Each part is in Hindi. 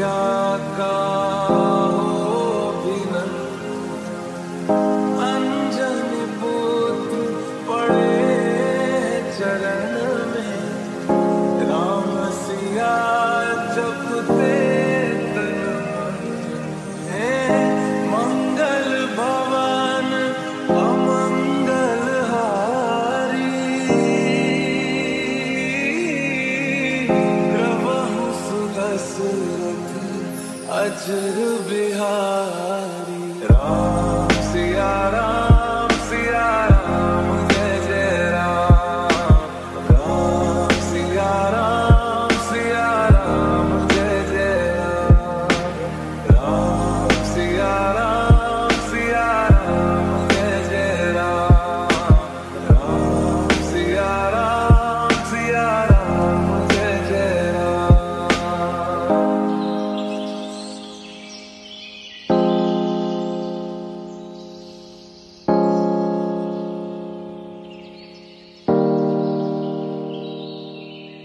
God. अजर बिहारी राम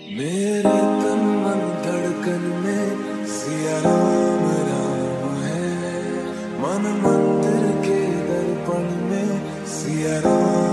मेरे तन मन धड़कन में सिया राम राम है। मन मंदिर के दर्पण में सिया राम।